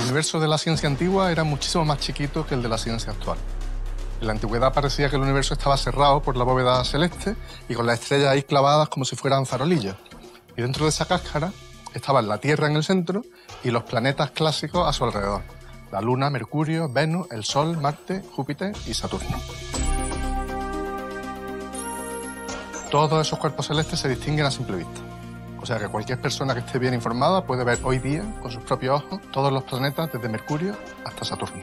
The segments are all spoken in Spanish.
universo de la ciencia antigua era muchísimo más chiquito que el de la ciencia actual. En la antigüedad parecía que el universo estaba cerrado por la bóveda celeste y con las estrellas ahí clavadas como si fueran farolillos. Y dentro de esa cáscara estaban la Tierra en el centro y los planetas clásicos a su alrededor. La Luna, Mercurio, Venus, el Sol, Marte, Júpiter y Saturno. Todos esos cuerpos celestes se distinguen a simple vista. O sea que cualquier persona que esté bien informada puede ver hoy día, con sus propios ojos, todos los planetas desde Mercurio hasta Saturno.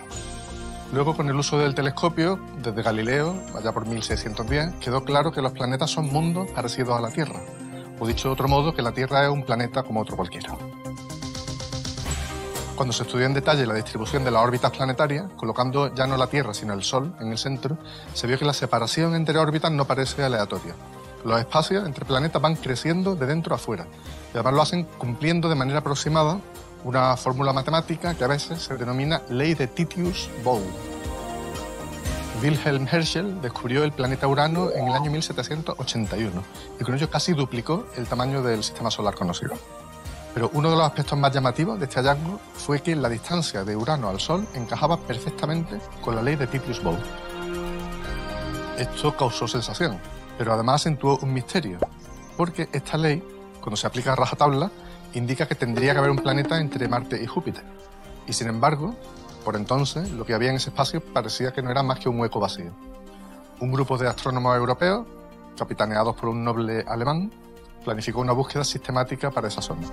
Luego, con el uso del telescopio, desde Galileo, allá por 1610, quedó claro que los planetas son mundos parecidos a la Tierra, o dicho de otro modo, que la Tierra es un planeta como otro cualquiera. Cuando se estudió en detalle la distribución de las órbitas planetarias, colocando ya no la Tierra sino el Sol en el centro, se vio que la separación entre órbitas no parece aleatoria. Los espacios entre planetas van creciendo de dentro a afuera y además lo hacen cumpliendo de manera aproximada una fórmula matemática que a veces se denomina ley de Titius-Bode. Wilhelm Herschel descubrió el planeta Urano en el año 1781 y con ello casi duplicó el tamaño del sistema solar conocido. Pero uno de los aspectos más llamativos de este hallazgo fue que la distancia de Urano al Sol encajaba perfectamente con la ley de Titius-Bode. Esto causó sensación, pero además acentuó un misterio, porque esta ley, cuando se aplica a rajatabla, indica que tendría que haber un planeta entre Marte y Júpiter. Y sin embargo, por entonces, lo que había en ese espacio parecía que no era más que un hueco vacío. Un grupo de astrónomos europeos, capitaneados por un noble alemán, planificó una búsqueda sistemática para esa zona.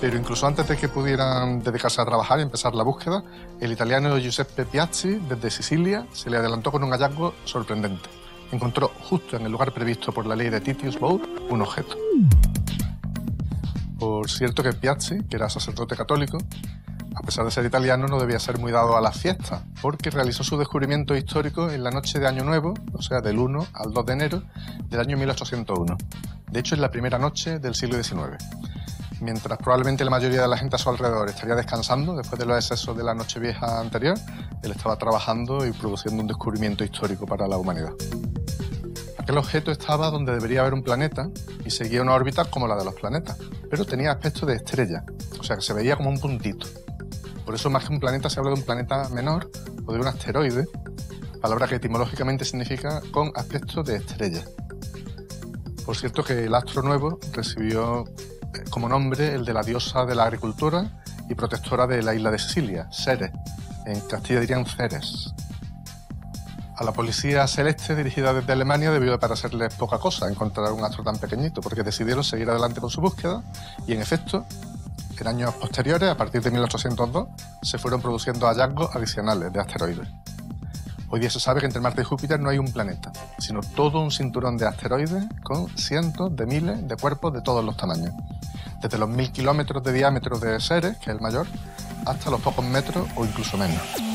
Pero incluso antes de que pudieran dedicarse a trabajar y empezar la búsqueda, el italiano Giuseppe Piazzi, desde Sicilia, se le adelantó con un hallazgo sorprendente. Encontró justo en el lugar previsto por la ley de Titius-Bode un objeto. Por cierto que Piazzi, que era sacerdote católico, a pesar de ser italiano, no debía ser muy dado a las fiestas, porque realizó su descubrimiento histórico en la noche de Año Nuevo, o sea, del 1 al 2 de enero del año 1801. De hecho, es la primera noche del siglo XIX. Mientras probablemente la mayoría de la gente a su alrededor estaría descansando después de los excesos de la noche vieja anterior, él estaba trabajando y produciendo un descubrimiento histórico para la humanidad. Aquel objeto estaba donde debería haber un planeta y seguía una órbita como la de los planetas, pero tenía aspecto de estrella, o sea que se veía como un puntito. Por eso más que un planeta se habla de un planeta menor o de un asteroide, palabra que etimológicamente significa con aspecto de estrella. Por cierto que el astro nuevo recibió eh, como nombre el de la diosa de la agricultura y protectora de la isla de Sicilia, Ceres. En Castilla dirían Ceres. A la policía celeste dirigida desde Alemania debió de parecerles poca cosa encontrar un astro tan pequeñito, porque decidieron seguir adelante con su búsqueda y en efecto en años posteriores, a partir de 1802, se fueron produciendo hallazgos adicionales de asteroides. Hoy día se sabe que entre Marte y Júpiter no hay un planeta, sino todo un cinturón de asteroides con cientos de miles de cuerpos de todos los tamaños, desde los mil kilómetros de diámetro de Ceres, que es el mayor, hasta los pocos metros o incluso menos.